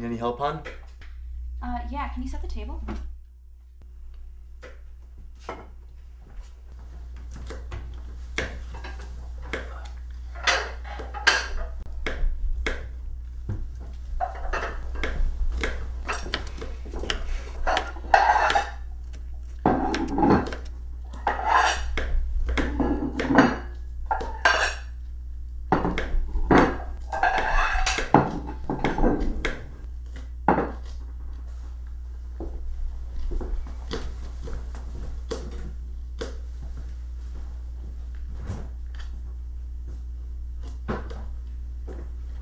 Need any help, hon? Uh, yeah, can you set the table?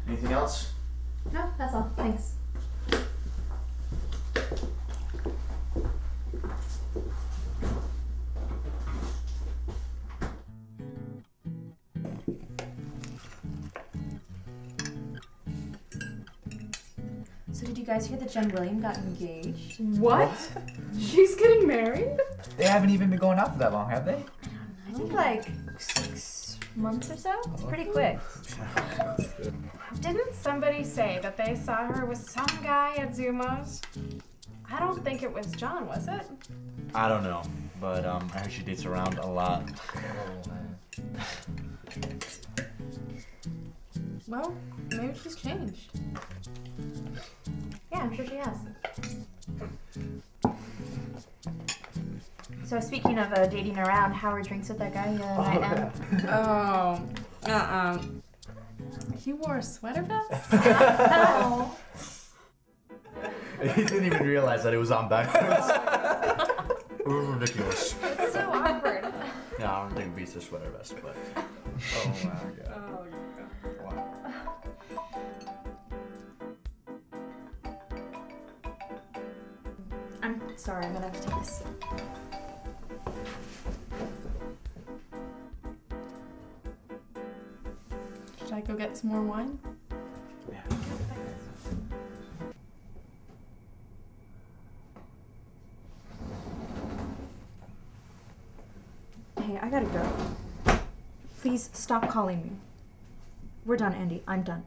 Anything else? No, that's all. Thanks. So did you guys hear that Jen William got engaged? What? She's getting married? They haven't even been going out for that long, have they? I think like six months or so. It's oh. pretty quick. Didn't somebody say that they saw her with some guy at Zumo's? I don't think it was John, was it? I don't know, but um, I heard she dates around a lot. Well, maybe she's changed. Yeah, I'm sure she has. So speaking of uh, dating around, how were drinks with that guy the other night? Em? Oh, uh-uh. He wore a sweater vest? Oh. he didn't even realize that it was on backwards. it was ridiculous. It's so awkward. Yeah, I don't think it beats the sweater vest, but. Oh my god. Oh, Wow. I'm sorry, I'm gonna have to take this. Should I go get some more wine? Hey, I gotta go. Please stop calling me. We're done, Andy. I'm done.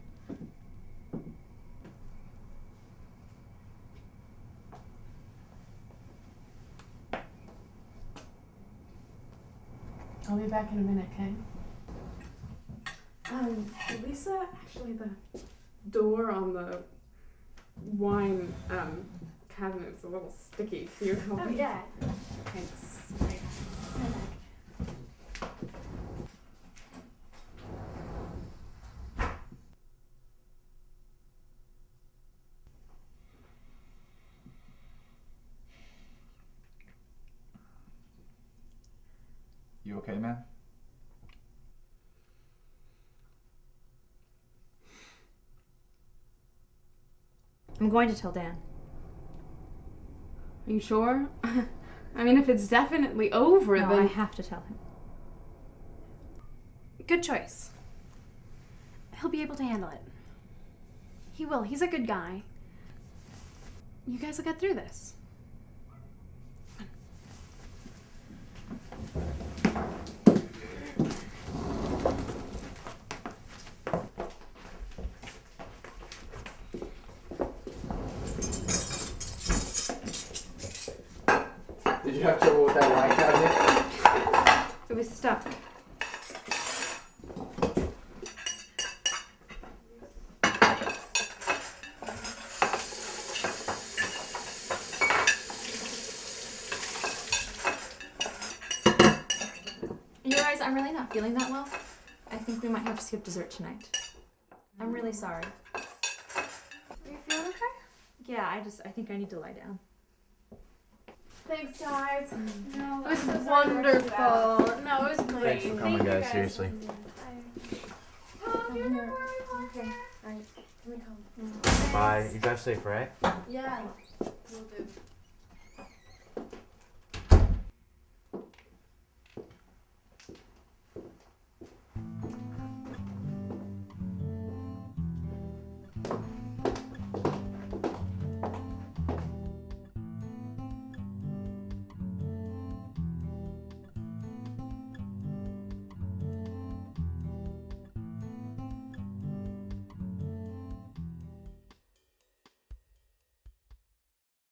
I'll be back in a minute, okay? Um, Lisa, actually, the door on the wine um, cabinet's a little sticky. Can you help me? yeah. Thanks. You okay, man? I'm going to tell Dan. Are you sure? I mean, if it's definitely over, No, then I have to tell him. good choice. He'll be able to handle it. He will. He's a good guy. You guys will get through this. Did you have trouble with that wine cabinet? It was stuck. You guys, I'm really not feeling that well. I think we might have to skip dessert tonight. I'm really sorry. Are you feeling okay? Yeah, I just I think I need to lie down. Thanks, guys. No, It was so sorry to rush you out. wonderful. No, it was great. Thanks for coming, Thank guys. guys. Seriously. Oh, you're. Um, okay. Alright. Here we come. Bye. You drive safe, right? Yeah. We'll do.